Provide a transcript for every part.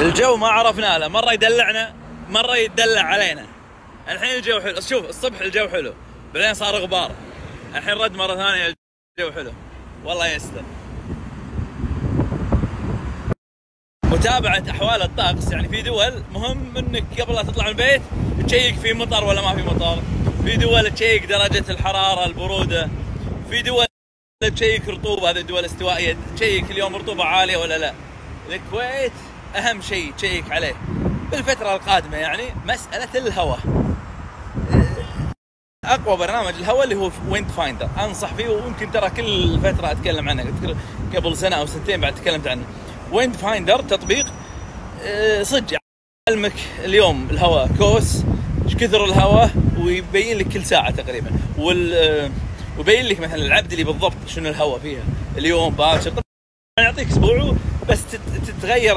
الجو ما عرفنا له. مرة يدلعنا مرة يدلع علينا. الحين الجو حلو. شوف الصبح الجو حلو. بعدين صار غبار. الحين رد مرة ثانية الجو حلو. والله يستر. متابعة أحوال الطقس. يعني في دول مهم إنك قبل لا تطلع من البيت تشيك في مطر ولا ما في مطر. في دول تشيك درجة الحرارة البرودة. في دول تشيك رطوبة هذه الدول الاستوائية تشيك اليوم رطوبة عالية ولا لا؟ الكويت أهم شيء تشيك عليه. بالفترة القادمة يعني مسألة الهواء. أقوى برنامج الهواء اللي هو Windfinder أنصح فيه ويمكن ترى كل فترة أتكلم عنه. قبل سنة أو سنتين بعد تكلمت عنه. Windfinder تطبيق آه، صدق. يعلمك اليوم الهواء كوس إيش كثر الهواء؟ ويبين لك كل ساعة تقريبا. وال آه، ويبين لك مثلا العبدلي بالضبط شنو الهواء فيها. اليوم باكر يعطيك أسبوع بس تت- تتغير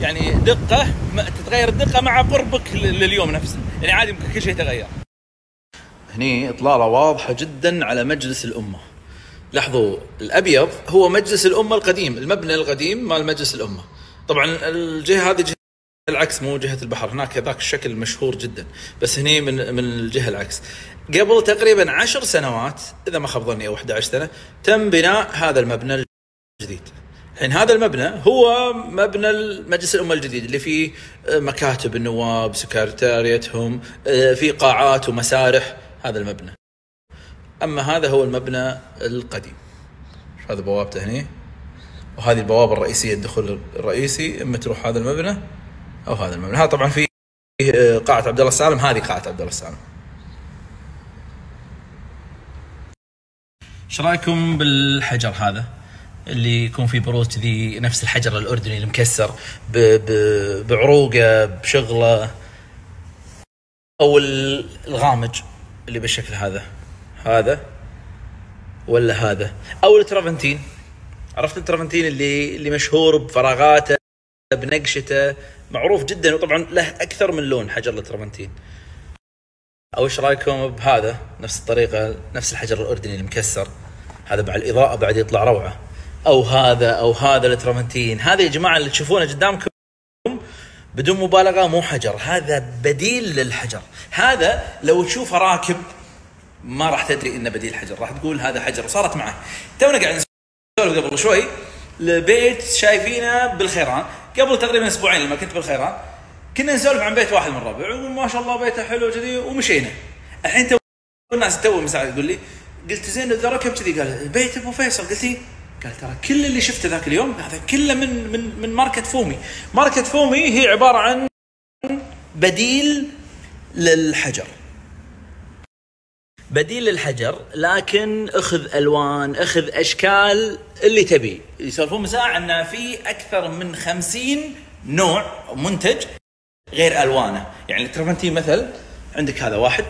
يعني دقة تتغير الدقة مع قربك لل- لليوم نفسه. يعني عادي ممكن كل شيء يتغير. هني إطلالة واضحة جدا على مجلس الأمة. لاحظوا الأبيض هو مجلس الأمة القديم المبنى القديم مال مجلس الأمة. طبعا الجهة هذه جهة العكس مو جهة البحر. هناك ذاك الشكل مشهور جدا بس هني من من الجهة العكس. قبل تقريبا عشر سنوات إذا ما خاب ظني أو 11 سنة تم بناء هذا المبنى الجديد الحين هذا المبنى هو مبنى مجلس الأمة الجديد اللي فيه آه، مكاتب النواب سكرتاريتهم آه، في قاعات ومسارح هذا المبنى. أما هذا هو المبنى القديم. هذا بوابته هني. وهذه البوابة الرئيسية الدخول الرئيسي إما تروح هذا المبنى أو هذا المبنى. هذا طبعا فيه آه، قاعة عبد الله السالم هذه قاعة عبد الله السالم إيش رأيكم بالحجر هذا؟ اللي يكون فيه بروز كذي نفس الحجر الأردني المكسر. بعروقه بشغله. أو ال- الغامج اللي بالشكل هذا. هذا ولا هذا. أو الترافنتين. عرفت ال travertine اللي اللي مشهور بفراغاته بنقشته معروف جدا وطبعا له أكثر من لون حجر ال travertine. أو إيش رأيكم بهذا؟ نفس الطريقة نفس الحجر الأردني المكسر. هذا مع الإضاءة بعد يطلع روعة. أو هذا أو هذا ال travertine هذا يا جماعة اللي تشوفونه قدامكم بدون مبالغة مو حجر. هذا بديل للحجر. هذا لو تشوفه راكب ما راح تدري إنه بديل حجر. راح تقول هذا حجر وصارت معي تونا قاعد نسولف قبل شوي لبيت شايفينه بالخيران. قبل تقريبا أسبوعين لما كنت بالخيران كنا نسولف عن بيت واحد من الربع وما شاء الله بيته حلو كذي ومشينا. الحين تو الناس تو مساعد يقول لي قلت زين إذا ركب كذي قال بيت أبو فيصل. قلت لي قال ترى كل اللي شفته ذاك اليوم هذا كله من من من ماركه فومي. ماركه فومي هي عبارة عن بديل للحجر. بديل للحجر لكن اخذ ألوان اخذ أشكال اللي تبي. يسولفون مساء أن في أكثر من خمسين نوع منتج غير ألوانه. يعني الترفنتين مثل عندك هذا واحد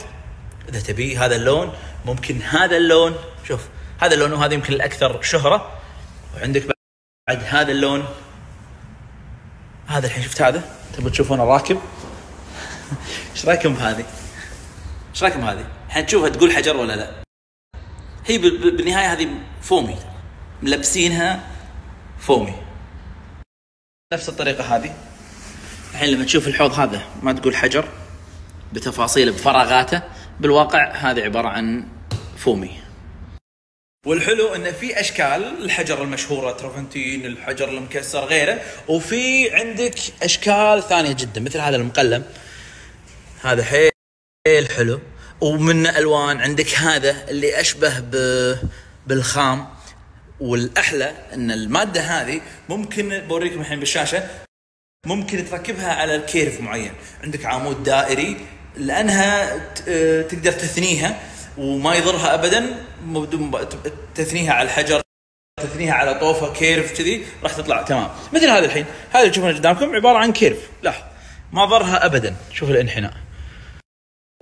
إذا تبي هذا اللون ممكن هذا اللون. شوف هذا اللون وهذا يمكن الاكثر شهرة. وعندك بعد هذا اللون هذا الحين شفت هذا تبغى تشوفونه راكب إيش رايكم بهذه؟ إيش رايكم بهذه؟ الحين تشوفها تقول حجر ولا لا؟ هي بال- بال- بالنهاية هذه فومي ملبسينها فومي نفس الطريقة هذه الحين لما تشوف الحوض هذا ما تقول حجر بتفاصيله بفراغاته بالواقع هذا عبارة عن فومي والحلو انه في أشكال الحجر المشهورة travertine الحجر المكسر غيره. وفي عندك أشكال ثانية جدا مثل هذا المقلم. هذا حيل حلو. ومن ألوان عندك هذا اللي أشبه ب... بالخام. والأحلى إن المادة هذه ممكن بوريكم الحين بالشاشة ممكن تركبها على الكيرف معين. عندك عمود دائري لأنها تقدر تثنيها. وما يضرها ابدا تثنيها على الحجر تثنيها على طوفة curve كذي راح تطلع. تمام. مثل هذا الحين. هذا اللي تشوفونه قدامكم عبارة عن curve. لاحظ ما ضرها ابدا. شوف الانحناء.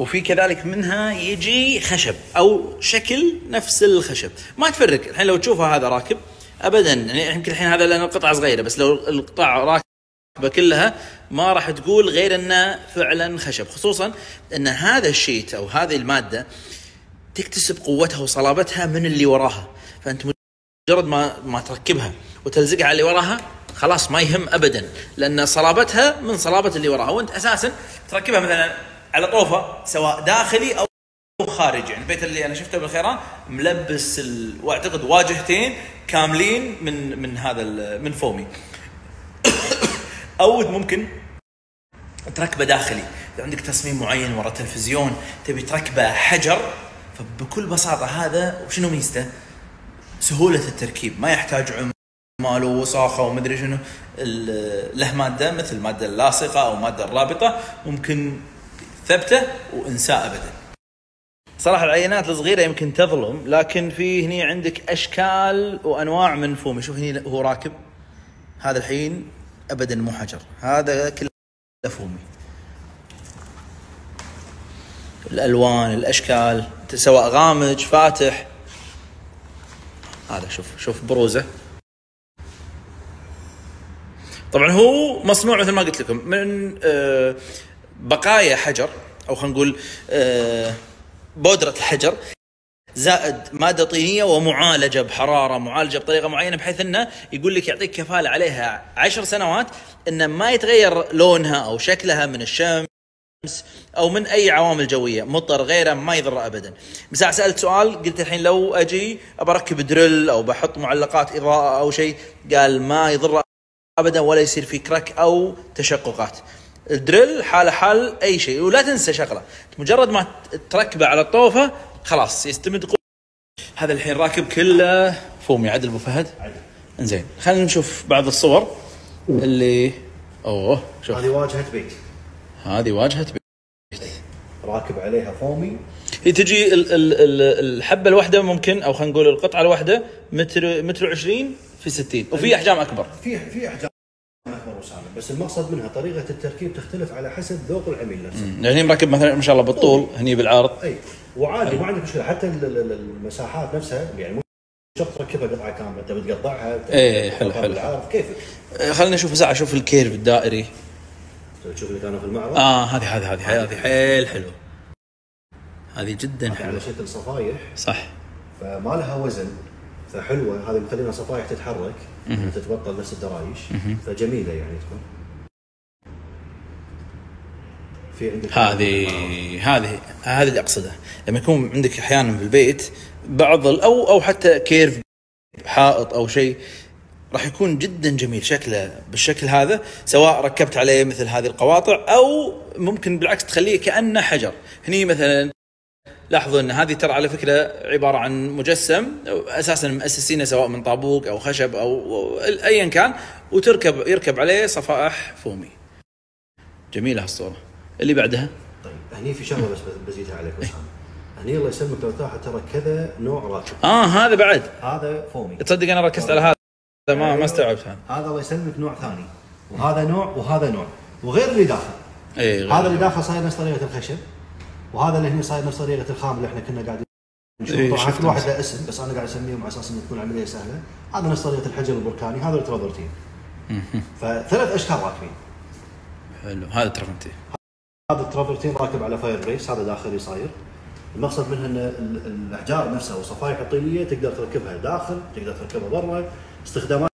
وفي كذلك منها يجي خشب أو شكل نفس الخشب. ما تفرق. الحين لو تشوفها هذا راكب ابدا. يعني يمكن الحين هذا لأن القطعة صغيرة بس لو القطع راكبة كلها ما راح تقول غير انه فعلا خشب. خصوصا أن هذا ال sheet أو هذه المادة تكتسب قوتها وصلابتها من اللي وراها. فأنت مجرد ما ما تركبها وتلزقها على اللي وراها خلاص ما يهم ابدا. لأن صلابتها من صلابة اللي وراها. وأنت أساسا تركبها مثلا على طوفة سواء داخلي أو خارجي. يعني البيت اللي أنا شفته بالخيران ملبس ال... وأعتقد واجهتين كاملين من من هذا ال... من فومي. أو ممكن تركبه داخلي. إذا عندك تصميم معين ورا تلفزيون تبي تركبه حجر فبكل بساطة هذا وشنو ميزته؟ سهولة التركيب. ما يحتاج عمال ووساخة ومدري شنو. له مادة مثل الماده اللاصقة أو الماده الرابطة ممكن ثبته وانساء ابدا. صراحة العينات الصغيرة يمكن تظلم لكن في هني عندك أشكال وأنواع من فومي. شوف هني هو راكب. هذا الحين ابدا مو حجر. هذا كله فومي. الألوان الأشكال. سواء غامج فاتح. هذا شوف شوف بروزه. طبعا هو مصنوع مثل ما قلت لكم من آه، بقايا حجر أو خلينا نقول آه، بودرة الحجر زائد مادة طينية ومعالجة بحرارة معالجة بطريقة معينة بحيث إنه يقول لك يعطيك كفالة عليها عشر سنوات إنه ما يتغير لونها أو شكلها من الشمس أو من أي عوامل جوية مطر غيره ما يضر ابدا. بس سألت سؤال قلت الحين لو أجي بركب دريل أو بحط معلقات إضاءة أو شيء قال ما يضر ابدا ولا يصير في كراك أو تشققات. الدريل حاله حال أي شيء ولا تنسى شغلة. مجرد ما تركبه على الطوفة خلاص يستمد قوة. هذا الحين راكب كله. فومي عدل أبو فهد. إنزين خلينا نشوف بعض الصور. اللي أوه شوف. هذه واجهة بيت هذه واجهة راكب عليها فومي. هي تجي ال- ال- ال- الحبة الواحدة ممكن أو خلينا نقول القطعة الواحدة متر متر 20 في 60 وفي أحجام أكبر. في في أحجام أكبر وسالم. بس المقصد منها طريقة التركيب تختلف على حسب ذوق العميل نفسه. يعني مركب مثلا ما شاء الله بالطول هني بالعرض. أي. وعادي ما عندك مشكلة. حتى ال- ال- ال- المساحات نفسها يعني مو شرط تركبها قطعة كاملة. تبي تقطعها إيه، حلو، حلو. كيفك آه، خلينا نشوف ساعة أشوف الكيرف الدائري. تشوف اللي كانوا في المعرض؟ آه هذه هذه هذه هذه حيل حلوة هذه جدا على حلوة شكل صفايح. صح. فما لها وزن فحلوة. هذه مخلينا صفايح تتحرك تتبطل نفس الدرايش. فجميلة يعني تكون. في عندك هذه هذه هذه اللي أقصده. لما يكون عندك أحيانا في البيت بعض أو أو حتى كيرف حائط أو شيء راح يكون جدا جميل شكله بالشكل هذا سواء ركبت عليه مثل هذه القواطع أو ممكن بالعكس تخليه كأنه حجر. هني مثلا لاحظوا إن هذه ترى على فكرة عبارة عن مجسم أساسا مؤسسينه سواء من طابوق أو خشب أو ايا كان وتركب يركب عليه صفائح فومي. جميلة هالصورة. اللي بعدها؟ طيب هني في شغلة بس بزيدها عليك هني الله يسلمك لو ترى كذا نوع راكب آه هذا بعد. هذا فومي. تصدق أنا ركزت على هذا؟ ما ما استوعبت هذا الله يسلمك نوع ثاني. وهذا نوع وهذا نوع. وغير اللي داخل. اي غير. هذا اللي داخل صاير نفس طريقة الخشب. وهذا اللي هنا صاير نفس طريقة الخام اللي إحنا كنا قاعدين نشوف. إيه، طبعا كل واحد له اسم بس أنا قاعد أسميهم على أساس انه تكون العملية سهلة. هذا نفس طريقة الحجر البركاني. هذا ال travertine فثلاث أشكال راكبين. حلو. هذا travertine هذا ال travertine راكب على fireplace هذا داخلي صاير. المقصد منها إن ال- الأحجار نفسها والصفائح الطينية تقدر تركبها داخل تقدر تركبها برا استخدامات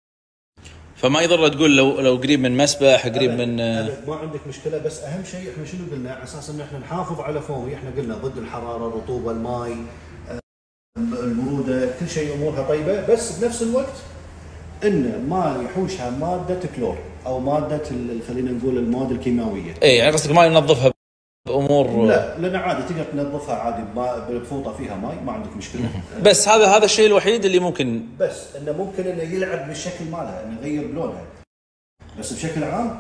فما يضر تقول لو لو قريب من مسبح قريب أبد- من أبد. ما عندك مشكلة بس أهم شيء إحنا شنو قلنا؟ على أساس إن إحنا نحافظ على فومي. إحنا قلنا ضد الحرارة الرطوبة الماي آه، البرودة كل شيء أمورها طيبة. بس بنفس الوقت إن ما يحوشها مادة كلور أو مادة خلينا نقول المواد الكيماوية. اي يعني قصدك ما ينظفها بامور لا لأن عادي تقدر تنظفها عادي بفوطه فيها ماي ما عندك مشكلة. بس هذا هذا الشيء الوحيد اللي ممكن بس إنه ممكن إنه يلعب بالشكل مالها إنه يغير بلونها بس بشكل عام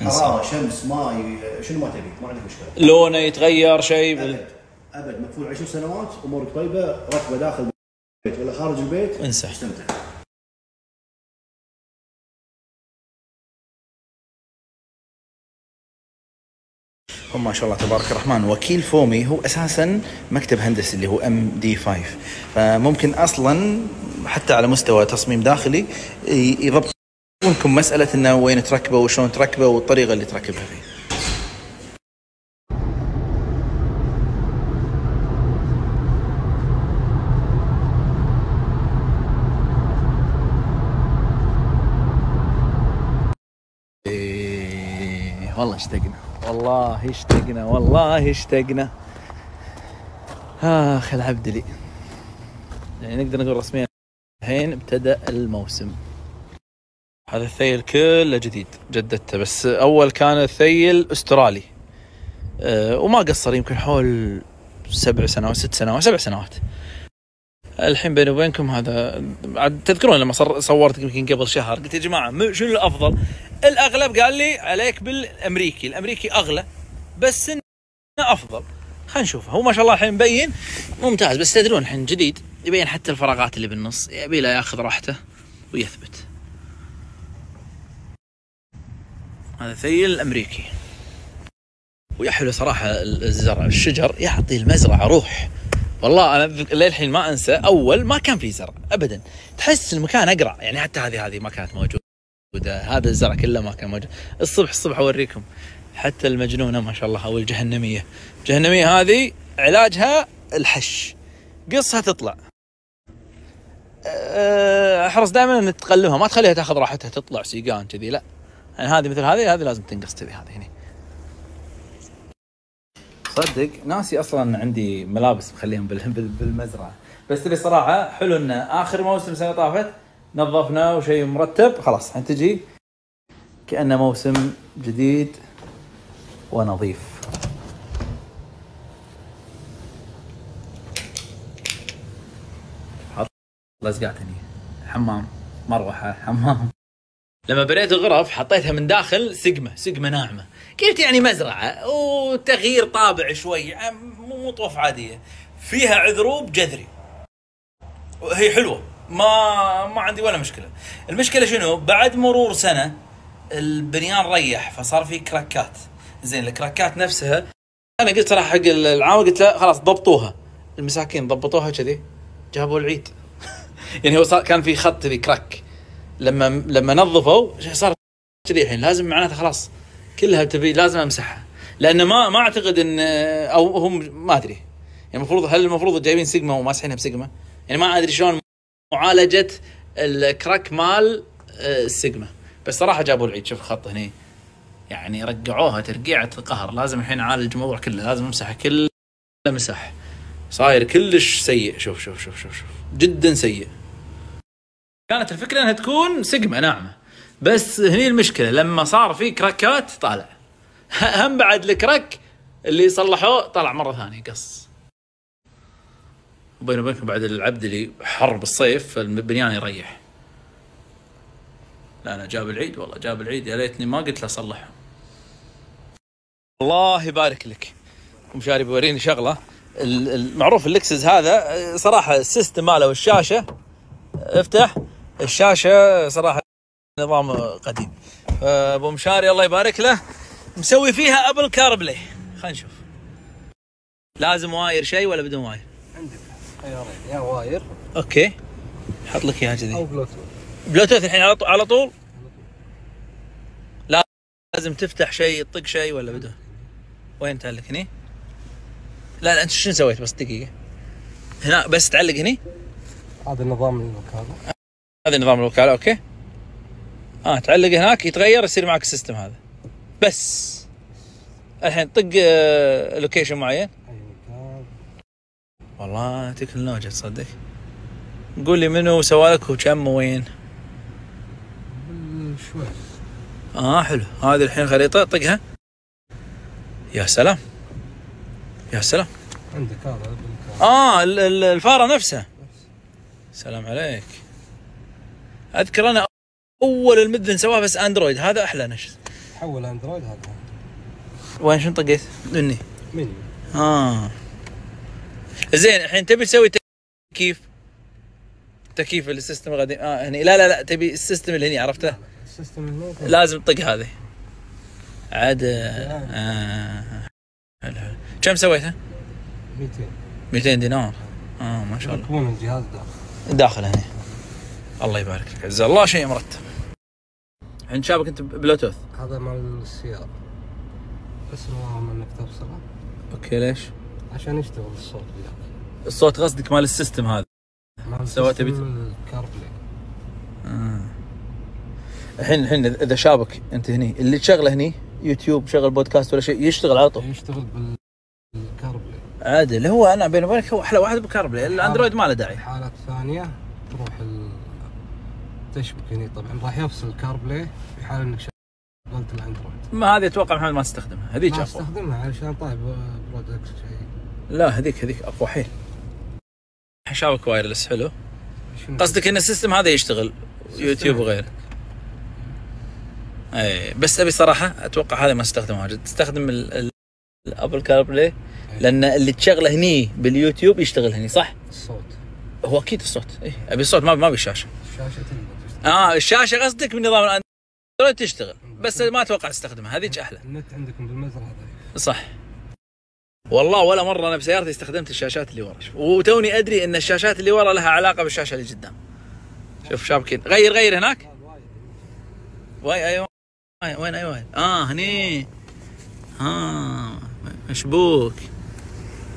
حرارة شمس ماي شنو ما تبي ما عندك مشكلة. لونه يتغير شيء. بال... أبد أبد. مكفول 10 سنوات أمورك طيبة ركبة داخل البيت ولا خارج البيت انسى. استمتع. ما شاء الله تبارك الرحمن. وكيل فومي هو أساسا مكتب هندسي اللي هو ام دي 5 فممكن أصلا حتى على مستوى تصميم داخلي يضبط لكم مسألة إنه وين تركبه وشلون تركبه والطريقة اللي تركبها فيه. والله اشتقنا. والله اشتقنا والله اشتقنا. آخ العبد لي. يعني نقدر نقول رسميا الحين ابتدأ الموسم. هذا الثيل كله جديد جددته. بس أول كان الثيل أسترالي. أه وما قصر يمكن حول سبع سنوات ست سنوات سبع سنوات. الحين بيني وبينكم هذا عاد تذكرون لما صورت يمكن قبل شهر قلت يا جماعة شنو الأفضل؟ الأغلب قال لي عليك بالأمريكي، الأمريكي أغلى بس إنه أفضل. خلينا نشوف هو ما شاء الله الحين مبين ممتاز بس تدرون الحين جديد يبين حتى الفراغات اللي بالنص يبي له ياخذ راحته ويثبت. هذا ثيل الأمريكي. ويا حلو صراحة الزرع الشجر يعطي المزرعة روح. والله أنا للحين ما أنسى أول ما كان في زرع ابدا تحس المكان أقرع يعني حتى هذه هذه ما كانت موجودة هذا الزرع كله ما كان موجود. الصبح الصبح أوريكم. حتى المجنونة ما شاء الله أو الجهنمية. الجهنميه هذه علاجها الحش. قصها تطلع. أه، أحرص دائما ان تقلبها. ما تخليها تأخذ راحتها تطلع سيقان كذي لا. يعني هذه مثل هذه هذه لازم تنقص كذي هذه هنا صدق ناسي أصلا عندي ملابس مخليهم بال- بال- بالمزرعة. بس تبي صراحة حلو إن آخر موسم السنة طافت. نظفنا وشيء مرتب خلاص. الحين تجي كانه موسم جديد ونظيف. حط لزقات هني. حمام مروحة حمام. لما بنيت الغرف حطيتها من داخل سقمة سقمة ناعمة. قلت يعني مزرعة؟ وتغيير طابع شوي مو طوف عادية. فيها عذروب جذري. هي حلوة. ما ما عندي ولا مشكلة. المشكلة شنو؟ بعد مرور سنة البنيان ريح فصار في كراكات. زين الكراكات نفسها أنا قلت صراحة حق العامل قلت له خلاص ضبطوها. المساكين ضبطوها كذي جابوا العيد. يعني هو صار كان في خط ذي كراك. لما لما نظفوا صار كذي الحين. لازم معناته خلاص كلها تبي لازم امسحها. لأن ما ما أعتقد إن أو هم ما أدري. يعني المفروض هل المفروض جايبين سيجما وماسحينها بسيجما؟ يعني ما أدري شلون معالجه الكراك مال آه، السيجما بس صراحة جابوا العيد. شوف الخط هني. يعني رقعوها ترقيعه القهر. لازم الحين أعالج الموضوع كله. لازم امسح كل مسح صاير كلش سيء. شوف شوف شوف شوف شوف. جدا سيء. كانت الفكرة إنها تكون سقمه ناعمه بس هني المشكلة. لما صار في كراكات طالع. هم بعد الكراك اللي صلحوه طلع مرة ثانية. قص. وبيني وبينكم بعد العبد اللي حر بالصيف فالبنيان يريح. لا أنا جاب العيد والله جاب العيد يا ليتني ما قلت له صلحه. الله يبارك لك. ومشاري بيوريني شغلة. ال- المعروف ال Lexus هذا صراحة ال system ماله والشاشة. افتح الشاشة صراحة نظام قديم. ابو مشاري الله يبارك له. مسوي فيها Apple CarPlay خلينا نشوف. لازم wire شيء ولا بدون wire؟ خيارين يا wire. okay. حط لك إياها أو كذي Bluetooth. Bluetooth الحين على طول على طول؟ لا. لازم تفتح شيء تطق شيء ولا بدون وين تعلق؟ هني؟ لا لا أنت شنو سويت بس دقيقة؟ هنا بس تعلق هني؟ هذا النظام الوكالة. هذا نظام الوكالة okay. آه تعلق هناك يتغير يصير معك ال system هذا. بس. الحين طق آه، location معين. اي مكان والله تكنولوجيا تصدق. قول لي منو سوالك وكم وين؟ شوي. آه حلو. هذه الحين خريطة. طقها يا سلام. يا سلام. عندك هذا آه ال- ال- الفارة نفسها سلام عليك. أذكر أنا أول المذن سواه بس أندرويد. هذا أحلى نشز. حول أندرويد هذا. وين شنو طقيت؟ مني. منيو آه. زين الحين تبي تسوي تكييف؟ تكييف ال system القديم. آه هني. لا لا لا تبي ال system اللي هني عرفته؟ السيستم اللي لازم تطق هذه. عاد آه. حلو كم سويتها؟ 200 200 دينار. آه ما شاء الله. يركبون الجهاز داخل. داخل هنا الله يبارك لك عز الله. شيء مرتب. الحين شابك انت بلوتوث؟ هذا مال السيارة. بس المهم انك تفصله okay ليش؟ عشان يشتغل الصوت. وياك الصوت قصدك مال ال system هذا؟ سواء تبي- ال CarPlay الحين الحين اذا شابك أنت هني اللي تشغله هني يوتيوب شغل بودكاست ولا شيء يشتغل على طول. يشتغل بال CarPlay. عادي اللي هو أنا بيني وبينك هو أحلى واحد ب CarPlay ال Android ما له داعي. الحالة الثانية تروح ال... تشبك هني. طبعا راح يفصل ال CarPlay في حال إنك شغلت ال Android. ما هذه أتوقع محمد ما تستخدمها هذيك ما أقوى. أستخدمها علشان طيب برودكت شيء. لا هذيك هذيك أقوى حيل. شابك wireless حلو؟ قصدك إن ال system هذا يشتغل يوتيوب وغيره. اي بس أبي صراحة أتوقع هذا ما استخدمه واجد. تستخدم ال- ال- ال Apple CarPlay لأن اللي تشغله هني باليوتيوب يشتغل هني صح؟ الصوت. هو أكيد الصوت. اي أبي الصوت ما ما أبي الشاشة. الشاشة تقدر تشتغل. آه الشاشة قصدك بنظام ال Android تشتغل بس ما أتوقع تستخدمها هذيك أحلى. النت عندكم بالمزرعة ضعيف. صح. والله ولا مرة أنا بسيارتي استخدمت الشاشات اللي ورا. وتوني أدري إن الشاشات اللي ورا لها علاقة بالشاشة اللي قدام. شوف شابكين. غير غير هناك؟ واي أيوه وين وين أيوه آه هني. آه مشبوك.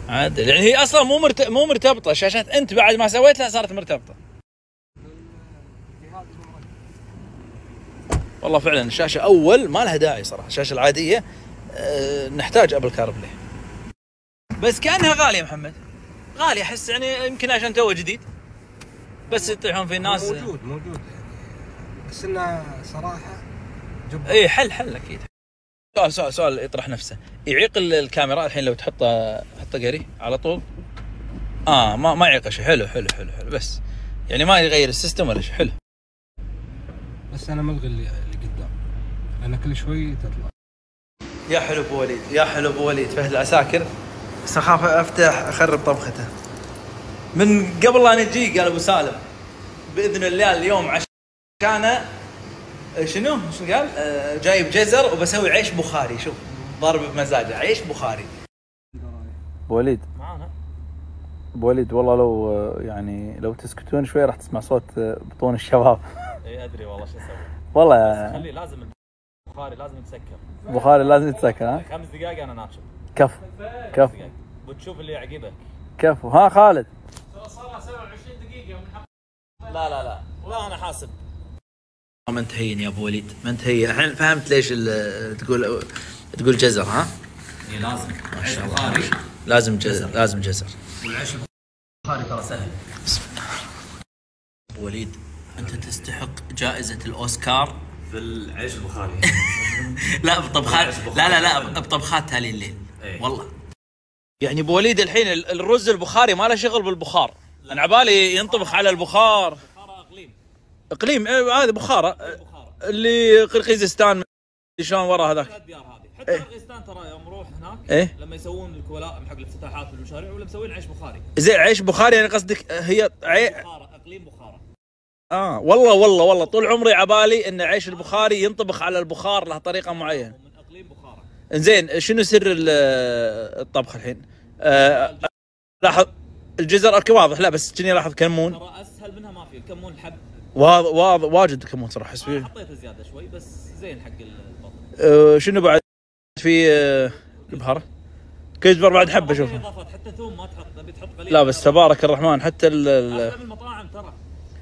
عادل يعني هي أصلا مو مرت... مو مرتبطة. الشاشات أنت بعد ما سويت لها صارت مرتبطة. والله فعلا الشاشة أول ما لها داعي صراحة. الشاشة العادية أه نحتاج Apple CarPlay بس كأنها غالية محمد. غالية أحس يعني يمكن عشان تو جديد. بس يطيحون في الناس. موجود موجود يعني. بس إنه صراحة جبار. اي حل حل أكيد. سؤال سؤال سؤال يطرح نفسه. يعيق ال- الكاميرا الحين لو تحطه حطه قري على طول؟ آه ما ما يعيق شيء. حلو حلو حلو حلو. بس يعني ما يغير السيستم ولا شيء. حلو. بس أنا ملغي اللي, اللي قدام. لأن كل شوي تطلع. يا حلو ابو وليد يا حلو ابو وليد فهد العساكر. بس اخاف أفتح أخرب طبخته. من قبل لا نجي قال أبو سالم بإذن الله اليوم عشان شنو؟ شنو قال؟ آه، جايب جزر وبسوي عيش بخاري. شوف ضارب بمزاجه. عيش بخاري. وليد. معانا. وليد والله لو آه، يعني لو تسكتون شوي راح تسمع صوت آه، بطون الشباب. إي أدري والله شو أسوي. والله خليه لازم البخاري لازم يتسكر. بخاري لازم يتسكر ها؟ خمس دقائق أنا ناشف كفو كفو وتشوف اللي يعقبك كفو ها خالد. لا لا لا. لا أنا حاسب. منتهيين يا أبو وليد. منتهيين الحين فهمت ليش ال- تقول تقول جزر ها؟ اي لازم. عيش الله. بخاري لازم جزر لازم جزر. والعيش البخاري ترى سهل. أبو وليد أنت تستحق جائزة الأوسكار؟ في العيش البخاري. لا بطبخات. لا لا لا بطبخات تالي الليل. إيه. والله. يعني أبو وليد الحين ال- الرز البخاري ما له شغل بالبخار. أنا عبالي ينطبخ على البخار. أقليم. أقليم؟ إيه، هذه بخاره بخارة اللي قرقيزستان شلون ورا هذاك. حتى قرقيزستان ترى يوم نروح هناك إيه. لما يسوون الكولاء حق الافتتاحات بالمشاريع ولا مسوين عيش بخاري. زين عيش بخاري يعني قصدك هي عي... بخارة أقليم بخارة. آه والله والله والله. طول عمري عبالي إن عيش البخاري ينطبخ على البخار له طريقة معينة. زين شنو سر ال- الطبخ الحين؟ آه لاحظ الجزر أوكي واضح. لا بس كني لاحظ كمون ترى أسهل منها ما في الكمون الحب واضح واضح واجد كمون صراحة احس فيه حطيته زيادة شوي بس زين حق البطن. آه شنو بعد في آه البهارة كزبر بعد حبة شوف. إضافات. حتى ثوم ما تحط تبي تحط قليل. لا بس تبارك الرحمن حتى ال- المطاعم ترى.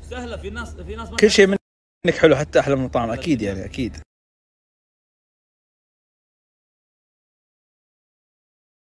سهلة في ناس في ناس ما كل شيء منك حلو حتى أحلى من الطعم أكيد يعني أكيد.